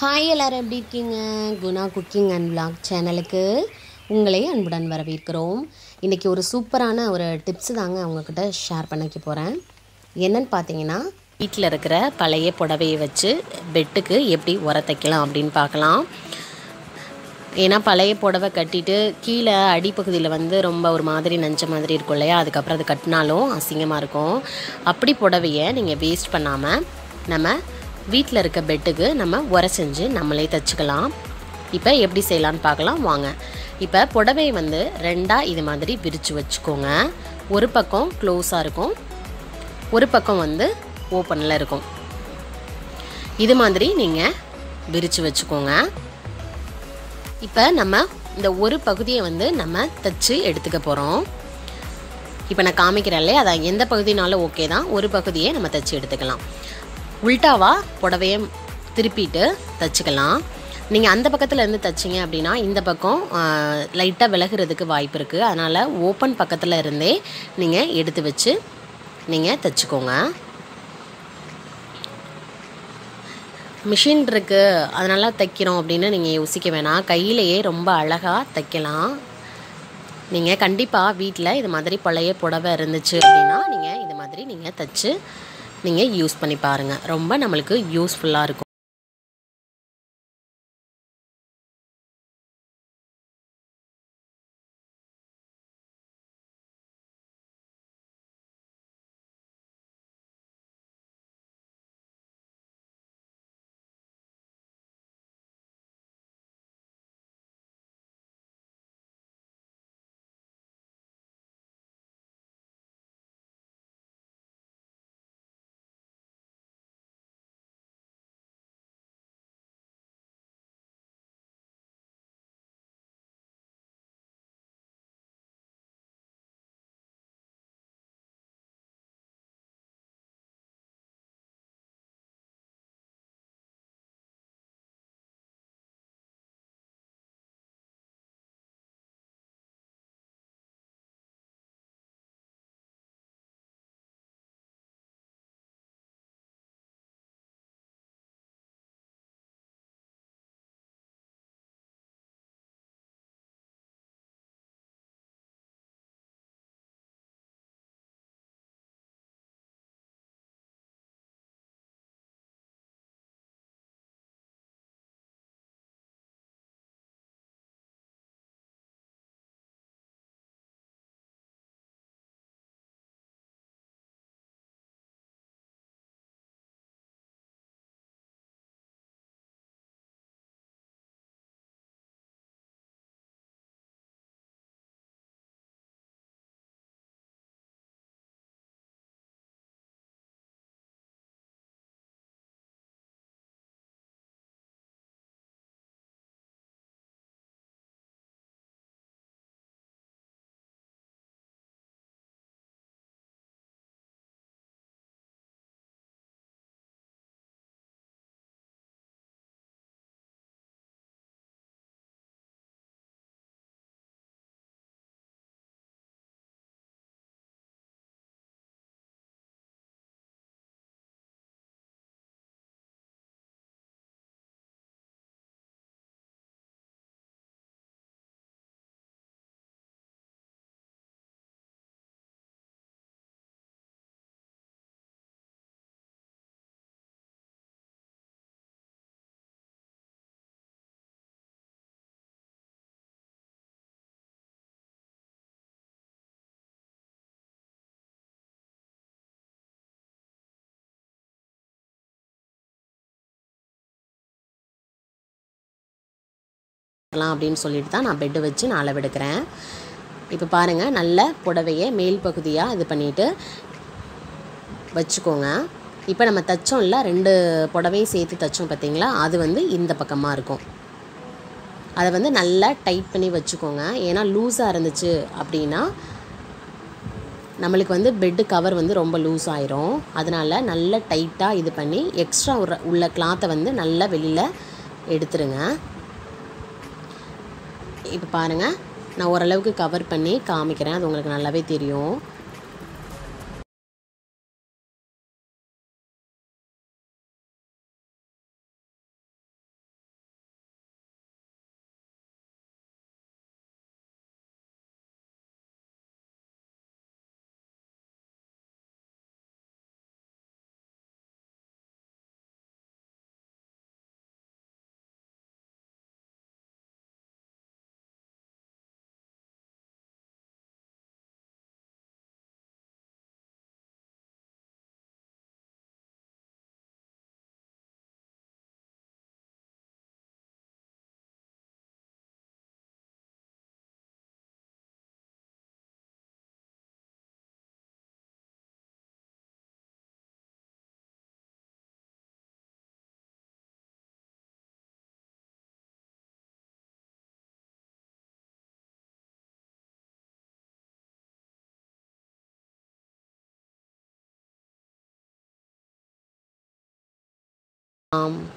Hi எல்லோரும் எப்படி இருக்கீங்க? குணா குக்கிங் அண்ட் விளாக் சேனலுக்கு உங்களே அன்புடன் வரவேற்கிறோம். இன்றைக்கி ஒரு சூப்பரான ஒரு டிப்ஸ் தாங்க உங்ககிட்ட ஷேர் பண்ணிக்க போகிறேன் என்னன்னு பார்த்தீங்கன்னா வீட்டில் இருக்கிற பழைய புடவையை வச்சு பெட்டுக்கு எப்படி உர தைக்கலாம் அப்படின்னு பார்க்கலாம். ஏன்னா பழைய புடவை கட்டிட்டு கீழே அடிப்பகுதியில் வந்து ரொம்ப ஒரு மாதிரி நஞ்ச மாதிரி இருக்கும் இல்லையா? அதுக்கப்புறம் அது கட்டினாலும் அசிங்கமாக இருக்கும். அப்படி புடவையை நீங்கள் வேஸ்ட் பண்ணாமல் நம்ம வீட்டில் இருக்க பெட்டுக்கு நம்ம உர செஞ்சு நம்மளே தைச்சிக்கலாம். இப்போ எப்படி செய்யலான்னு பார்க்கலாம் வாங்க. இப்போ புடவையை வந்து ரெண்டாக இது மாதிரி விரித்து வச்சுக்கோங்க. ஒரு பக்கம் க்ளோஸாக இருக்கும். ஒரு பக்கம் வந்து ஓப்பனில் இருக்கும். இது மாதிரி நீங்கள் விரித்து வச்சுக்கோங்க. இப்போ நம்ம இந்த ஒரு பகுதியை வந்து நம்ம தச்சு எடுத்துக்க போகிறோம் இப்போ நான் காமிக்கிறேன் இல்லையா? அதான் எந்த பகுதினாலும் ஓகே தான். ஒரு பகுதியை நம்ம தச்சு எடுத்துக்கலாம். உல்டாவா புடவையை திருப்பிட்டு தைச்சிக்கலாம். நீங்கள் அந்த பக்கத்தில் இருந்து தைச்சிங்க அப்படின்னா இந்த பக்கம் லைட்டாக விலகிறதுக்கு வாய்ப்பு இருக்குது அதனால் ஓப்பன் பக்கத்தில் இருந்தே நீங்கள் எடுத்து வச்சு நீங்கள் தைச்சிக்கோங்க. மிஷின் இருக்குது அதனால் தைக்கிறோம் அப்படின்னு நீங்கள் யோசிக்க வேணாம். கையிலேயே ரொம்ப அழகாக தைக்கலாம். நீங்கள் கண்டிப்பாக வீட்டில் இது மாதிரி பழைய புடவை இருந்துச்சு அப்படின்னா நீங்கள் இது மாதிரி நீங்கள் தைச்சு நீங்கள் யூஸ் பண்ணி பாருங்கள் ரொம்ப நம்மளுக்கு யூஸ்ஃபுல்லாக இருக்கும். பண்ணலாம் அப்படின்னு சொல்லிட்டு தான் நான் பெட்டு வச்சு நான் அளவெடுக்கிறேன். இப்போ பாருங்கள் நல்ல புடவையை மேல் பகுதியாக இது பண்ணிவிட்டு வச்சுக்கோங்க. இப்போ நம்ம தைச்சோம்ல ரெண்டு புடவையும் சேர்த்து தைச்சோம் பார்த்தீங்களா அது வந்து இந்த பக்கமாக இருக்கும். அதை வந்து நல்லா டைட் பண்ணி வச்சுக்கோங்க. ஏன்னா லூஸாக இருந்துச்சு அப்படின்னா நம்மளுக்கு வந்து பெட்டு கவர் வந்து ரொம்ப லூஸ் ஆயிரும். அதனால் நல்லா டைட்டாக இது பண்ணி எக்ஸ்ட்ரா உள்ள கிளாத்தை வந்து நல்லா வெளியில் எடுத்துருங்க. இப்போ பாருங்கள் நான் ஓரளவுக்கு கவர் பண்ணி காமிக்கிறேன். அது உங்களுக்கு நல்லாவே தெரியும். um